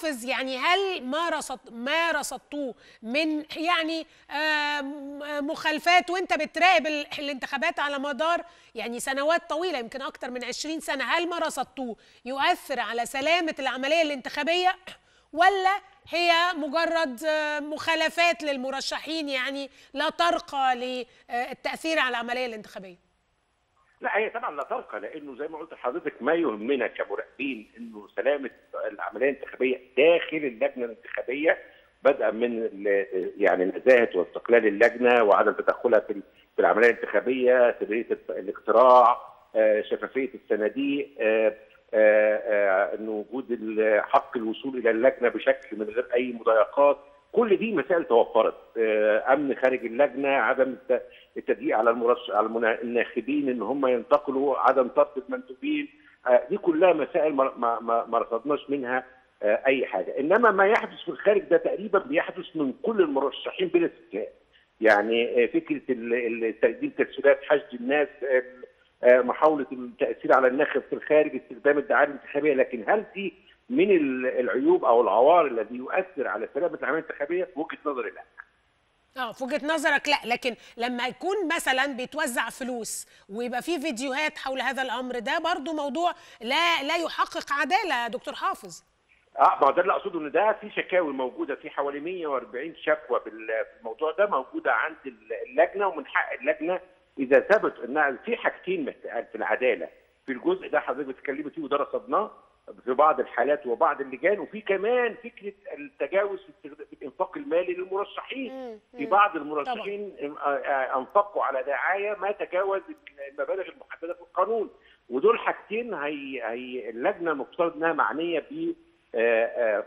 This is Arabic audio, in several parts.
حافظ يعني هل ما رصد ما رصدتوه من يعني مخالفات وانت بتراقب ال- الانتخابات على مدار يعني سنوات طويلة يمكن أكتر من 20 سنة هل ما رصدتوه يؤثر على سلامة العملية الانتخابية ولا هي مجرد مخالفات للمرشحين يعني لا ترقى للتأثير على العملية الانتخابية؟ لا هي طبعا لا ترقى لأنه زي ما قلت لحضرتك ما يهمنا كمراقبين إنه سلامة العملية الانتخابية داخل اللجنة الانتخابية بدءا من يعني نزاهة واستقلال اللجنة وعدم تدخلها في العملية الانتخابية سرية الاقتراع آه، شفافية الصناديق آه، آه، آه، ان وجود حق الوصول إلى اللجنة بشكل من غير أي مضايقات. كل دي مسائل توفرت. آه، أمن خارج اللجنة عدم الت- التضييق على المرشح على الناخبين إن هم ينتقلوا عدم طرد المندوبين. آه، دي كلها مسائل ما ما رصدناش منها آه، أي حاجة. إنما ما يحدث في الخارج ده تقريبا بيحدث من كل المرشحين بلا استثناء. يعني فكرة تقديم تسهيلات حشد الناس محاولة التأثير على الناخب في الخارج استخدام الدعاية الانتخابية. لكن هل دي من ال- العيوب أو العوار الذي يؤثر على سلامه العملية الانتخابية؟ في وجهة نظري لا. آه في وجهة نظرك لا لكن لما يكون مثلا بيتوزع فلوس ويبقى في فيديوهات حول هذا الأمر ده برضو موضوع لا لا يحقق عدالة يا دكتور حافظ آه ما ده اللي أقصده إن ده في شكاوي موجودة في حوالي 140 شكوى بال- في الموضوع ده موجودة عند اللجنة ومن حق اللجنة إذا ثبت إنها في حاجتين في العدالة في الجزء ده حضرتك بتتكلمي فيه وده رصدناه في بعض الحالات وبعض اللجان وفي كمان فكرة التجاوز في الإنفاق المالي للمرشحين في. بعض المرشحين آه، آه، أنفقوا على دعاية ما تجاوز المبالغ المحددة في القانون ودول حاجتين هي, هي اللجنة المفترض إنها معنية ب آه،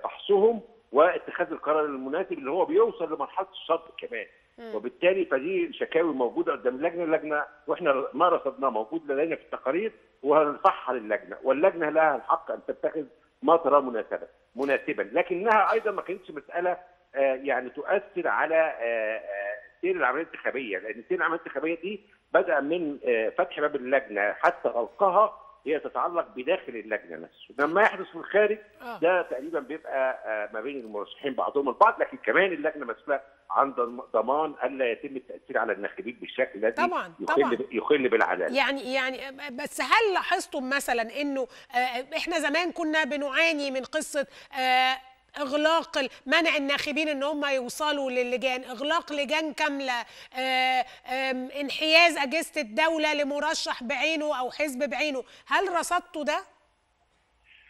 واتخاذ القرار المناسب اللي هو بيوصل لمرحلة الشرط كمان. وبالتالي فدي شكاوي موجودة قدام اللجنه اللجنه وإحنا ما رصدناه موجود لدينا في التقارير وهنرفعها للجنة واللجنة لها الحق أن تتخذ ما ترى مناسبا مناسبا لكنها أيضا ما كانتش مسألة آه، يعني تؤثر على آه، آه، سير العملية الانتخابية لأن سير العملية الانتخابية دي بدأ من فتح باب اللجنة حتى غلقها هي تتعلق بداخل اللجنة نفسه لما يحدث في الخارج آه. ده تقريبا بيبقى آه، ما بين المرشحين بعضهم البعض لكن كمان اللجنة مسؤولة عن ضم- ضمان ألا يتم التأثير على الناخبين بالشكل الذي طبعاً، طبعاً. يخل يخل بالعدالة يعني يعني بس هل لاحظتم مثلا إنه آه، إحنا زمان كنا بنعاني من قصة إغلاق منع الناخبين إن هم يوصلوا للجان. إغلاق لجان كاملة. آه، انحياز أجهزة الدولة لمرشح بعينه أو حزب بعينه. هل رصدتوا ده؟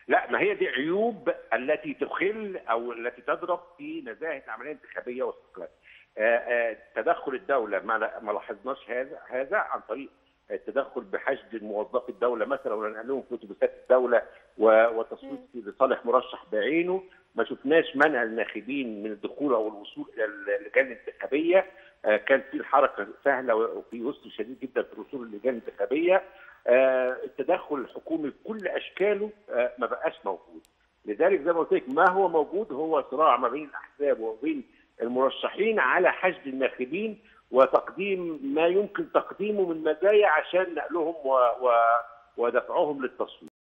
لا ما هي دي عيوب التي تخل أو التي تضرب في نزاهة العملية الانتخابية واستقلالها. آه، آه، تدخل الدولة ما ما لاحظناش هذا هذا عن طريق التدخل بحشد موظفي الدولة مثلا ونقلهم في اتوبيسات الدولة وتصويت لصالح مرشح بعينه. ما شفناش منع الناخبين من الدخول أو الوصول إلى اللجان الانتخابية. آه، كان في الحركه سهلة وفي يسر شديد جدا في الوصول للجان الانتخابية. آه، التدخل الحكومي بكل أشكاله آه، ما بقاش موجود. لذلك زي ما قلت لك ما هو موجود هو صراع ما بين الأحزاب وبين المرشحين على حشد الناخبين وتقديم ما يمكن تقديمه من مزايا عشان نقلهم و... و... ودفعهم للتصويت.